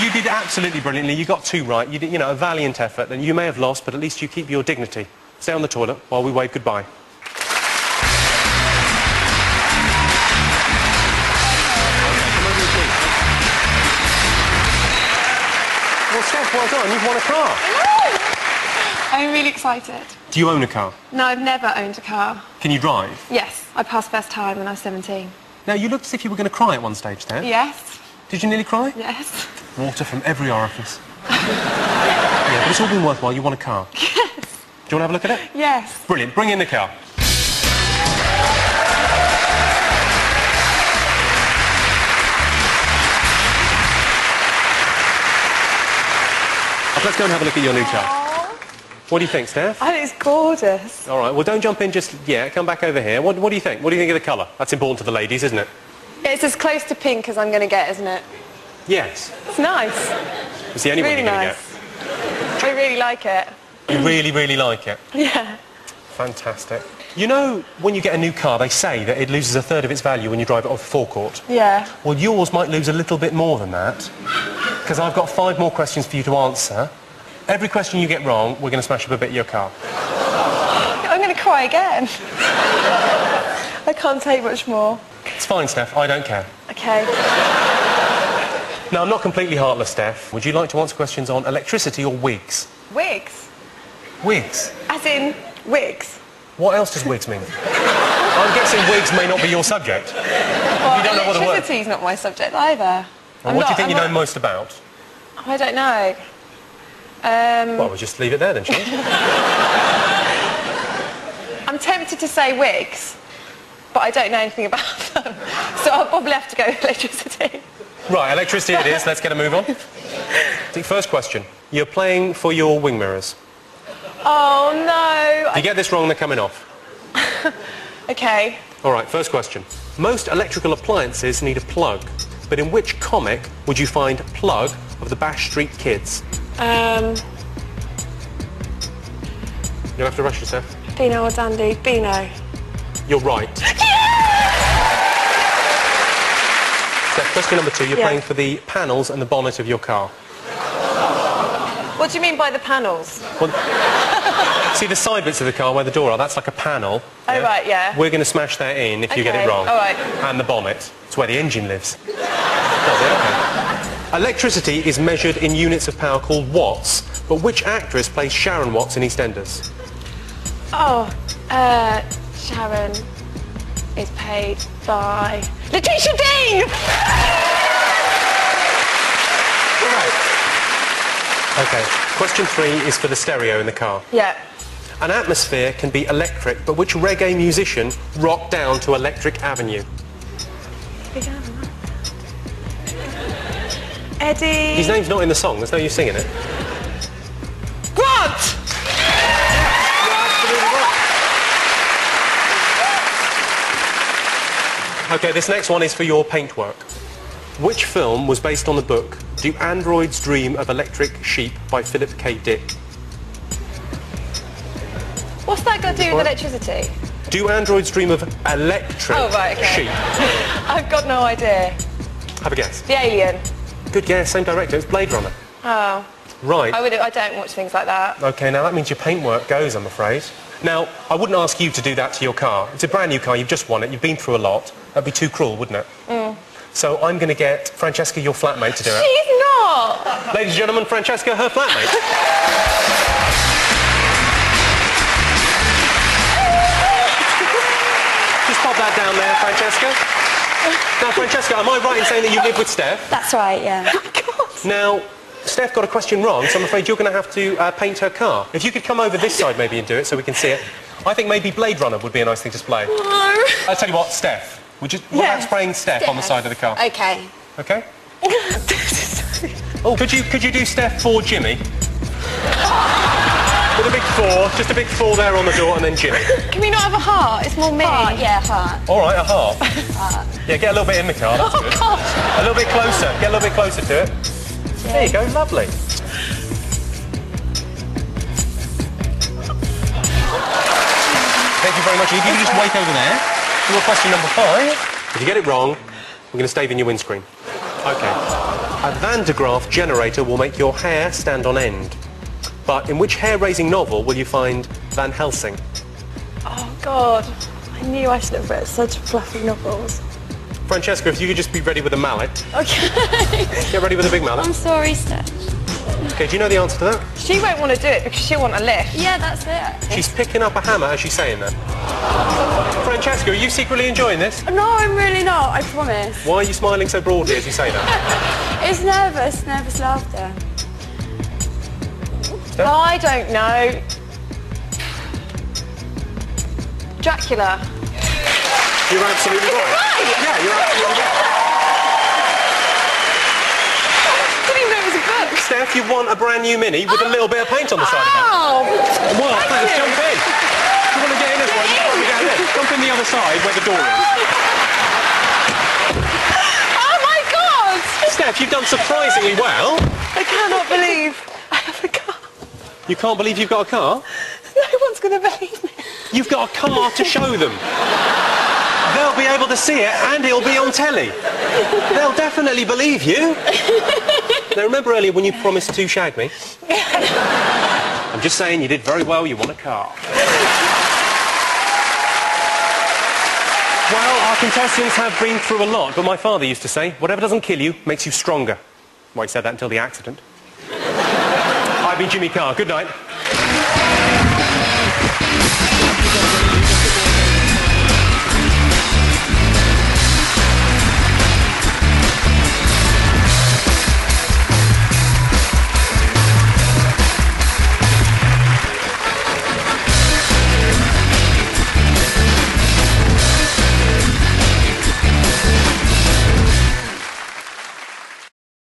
You did absolutely brilliantly. You got two right. You did, you know, a valiant effort, and you may have lost, but at least you keep your dignity. Stay on the toilet while we wave goodbye. Well, Steph, well done. You've won a car. I'm really excited. Do you own a car? No, I've never owned a car. Can you drive? Yes, I passed first time when I was 17. Now, you looked as if you were going to cry at one stage there. Yes, Did you nearly cry? yes. Water from every orifice. yeah, but it's all been worthwhile. You want a car. Yes. Do you want to have a look at it? Yes. Brilliant. Bring in the car. Let's go and have a look at your new car. What do you think, Steph? I think it's gorgeous. All right, well, don't jump in just yet. Come back over here. What, what do you think? What do you think of the colour? That's important to the ladies, isn't it? It's as close to pink as I'm going to get, isn't it? Yes. It's nice. It's the only really one you're going to nice. I really like it. You really, really like it. Yeah. Fantastic. You know, when you get a new car, they say that it loses a third of its value when you drive it off the forecourt. Yeah. Well, yours might lose a little bit more than that, because I've got five more questions for you to answer. Every question you get wrong, we're going to smash up a bit of your car. I'm going to cry again. I can't take much more. It's fine, Steph. I don't care. Okay. Now, I'm not completely heartless, Steph. Would you like to answer questions on electricity or wigs? Wigs. Wigs? As in wigs. What else does wigs mean? I'm guessing wigs may not be your subject. Well, you don't know what the word- electricity's not my subject either. Well, what do you think I'm you know not- most about? I don't know. Um, Well, we'll just leave it there then, shall we? I'm tempted to say wigs, but I don't know anything about. So I'll probably to go electricity. right, electricity it is. Let's get a move on. The first question. You're playing for your wing mirrors. Oh no. If you get this wrong, they're coming off. Okay. All right, first question. Most electrical appliances need a plug, but in which comic would you find plug of the Bash Street Kids? Um, You'll have to rush yourself. Beano or Dandy? Beano. You're right. Question number two. You're Yeah. playing for the panels and the bonnet of your car. What do you mean by the panels? Well, see the side bits of the car where the door are? That's like a panel. Oh, right, yeah. We're going to smash that in if you get it Okay, wrong. all right. And the bonnet. It's where the engine lives. Okay. Electricity is measured in units of power called watts, but which actress plays Sharon Watts in EastEnders? Oh, uh, Sharon is paid by Letitia Dean! Okay. Question three is for the stereo in the car. Yeah. An atmosphere can be electric, but which reggae musician rocked down to Electric Avenue? Eddie. His name's not in the song. There's no use singing it. Okay, this next one is for your paintwork. Which film was based on the book Do Androids Dream of Electric Sheep by Philip K. Dick? What's that got to do with electricity? Do androids dream of electric Oh, right, okay. sheep? I've got no idea. Have a guess. The Alien. Good guess, same director. It's Blade Runner. Oh, Right. I would. I don't watch things like that. Okay, now that means your paintwork goes, I'm afraid. Now, I wouldn't ask you to do that to your car. It's a brand new car, you've just won it, you've been through a lot. That'd be too cruel, wouldn't it? Mm. So I'm going to get Francesca, your flatmate, to do it. She's not. Ladies and gentlemen, Francesca, her flatmate. Just pop that down there, Francesca. Now, Francesca, am I right in saying that you live with Steph? That's right, yeah. Oh, God. Now, Steph got a question wrong, so I'm afraid you're going to have to uh, paint her car. If you could come over this side maybe and do it so we can see it. I think maybe Blade Runner would be a nice thing to play. No. I'll tell you what, Steph. Would you, what Yeah. about spraying Steph, on the side of the car? Okay. Okay? Oh, could you, could you do Steph for Jimmy? With a big four, just a big four there on the door and then Jimmy. Can we not have a heart? It's more me. Heart, yeah, heart. All right, a heart. Yeah, get a little bit in the car, that's Oh good. gosh. A little bit closer, get a little bit closer to it. There you go, lovely. Thank you very much. If you could just wait over there. For question number five. If you get it wrong, we're going to stave in your windscreen. Okay. A Van de Graaff generator will make your hair stand on end. But in which hair-raising novel will you find Van Helsing? Oh, God. I knew I should have read such fluffy novels. Francesca, if you could just be ready with a mallet. Okay. Get ready with a big mallet. I'm sorry, Steph. Okay, do you know the answer to that? she won't want to do it because she'll want a lift. Yeah, that's it. She's picking up a hammer as she's saying that. Francesca, are you secretly enjoying this? No, I'm really not, I promise. Why are you smiling so broadly as you say that? It's nervous, nervous laughter. I don't know. Dracula. You're absolutely right. Yeah, you're absolutely right. didn't know it was a book. Steph, you want a brand new Mini with a little bit of paint on the side of it. Oh, Well, Thank thanks. you. Jump in. You want to get in this one? You want to get in. Jump in the other side where the door is. oh my God! Steph, you've done surprisingly well. I cannot believe I have a car. You can't believe you've got a car? No one's going to believe me. You've got a car to show them. Be able to see it and it'll be on telly. They'll definitely believe you. Now remember earlier when you promised to shag me? I'm just saying you did very well, you won a car. Well, our contestants have been through a lot, but my father used to say, whatever doesn't kill you makes you stronger. Well, he said that until the accident. I've been Jimmy Carr. Good night.